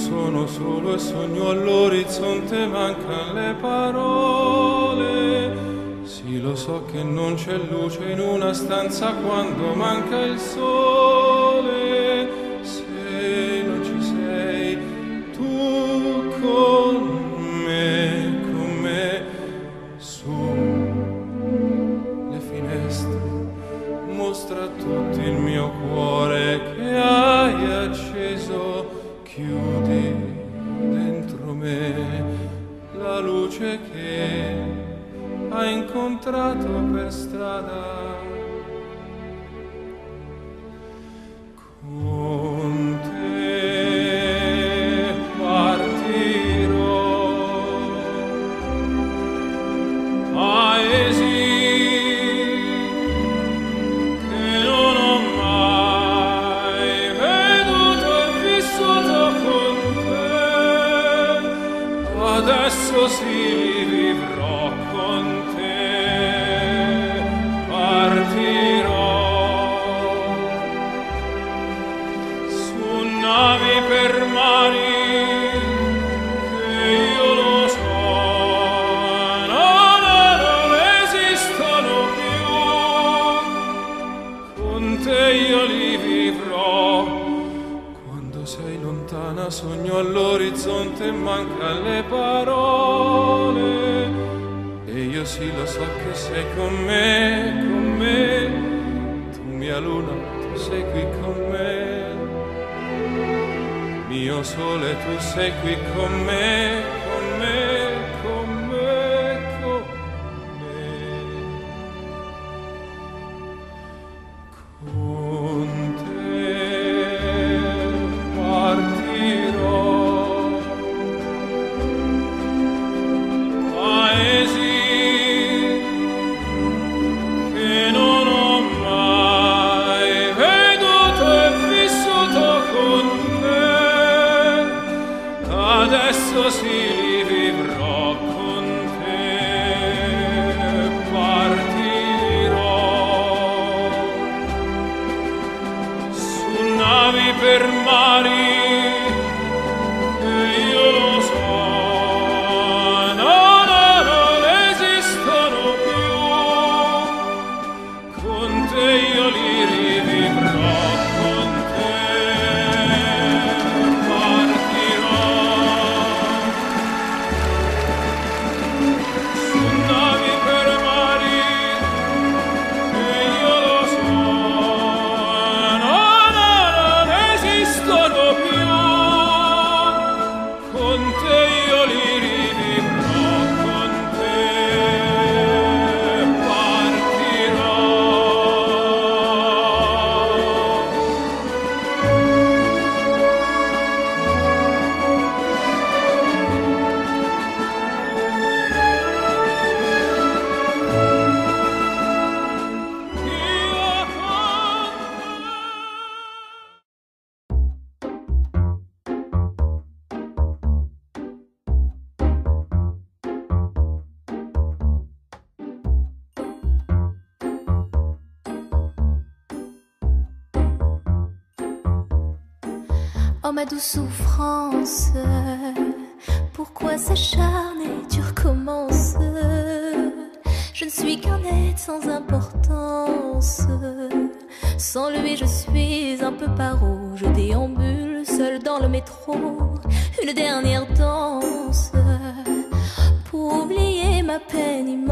sono solo e sogno all'orizzonte, mancano le parole. Sì, lo so che non c'è luce in una stanza quando manca il sole. Se non ci sei, tu con me, con me, su le finestre, mostra a il mio cuore che hai acceso, chiudi te io li vivrò sogno all'orizzonte e manca le parole. E io sì lo so che sei con me con me. Tu mia luna tu sei qui con me. Mio sole, tu sei qui con me, così Oh ma douce souffrance, pourquoi s'acharner, tu recommences? Je ne suis qu'un être sans importance. Sans lui, je suis un peu paro. Je déambule seul dans le métro. Une dernière danse pour oublier ma peine immense.